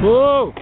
Uou!